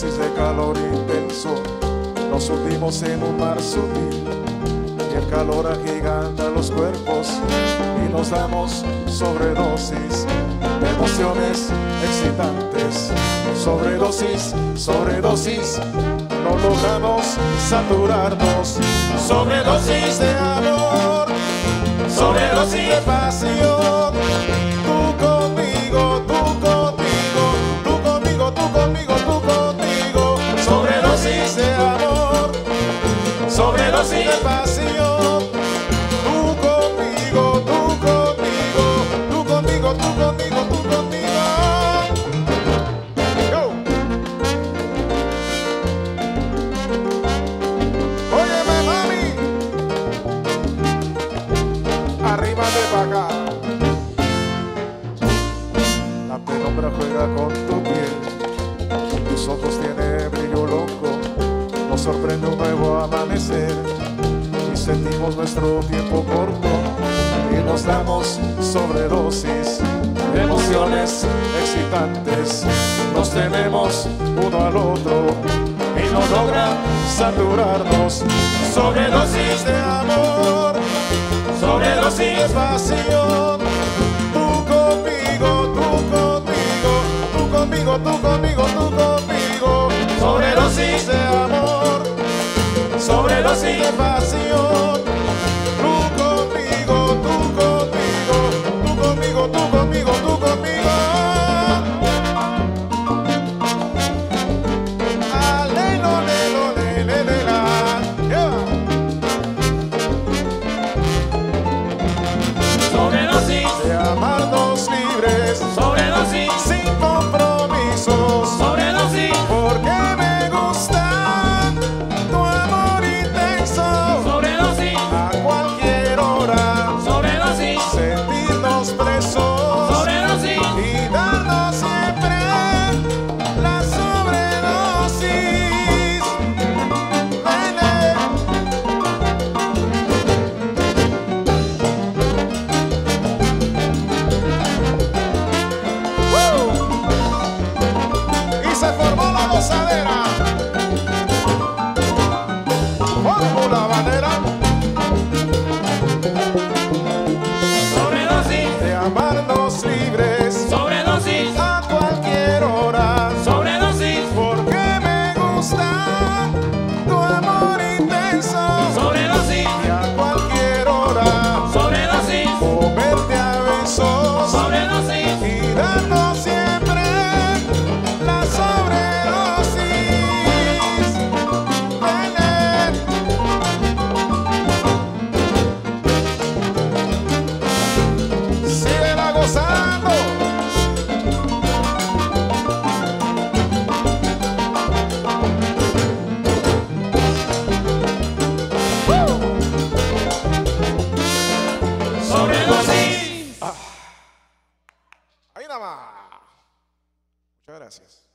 Dosis de calor intenso, nos hundimos en un mar sutil y el calor agiganta los cuerpos y nos damos sobredosis de emociones excitantes. Sobredosis, sobredosis, no logramos saturarnos. Sobredosis de amor, sobredosis de pasión. Penumbra juega con tu piel. Tus ojos tienen brillo loco. Nos sorprende un nuevo amanecer. Y sentimos nuestro tiempo corto. Y nos damos sobredosis de emociones excitantes. Nos tenemos uno al otro y no logra saturarnos. Sobredosis de amor, sobredosis de pasión. Sobredosis de pasión. livres. Más. Muchas gracias.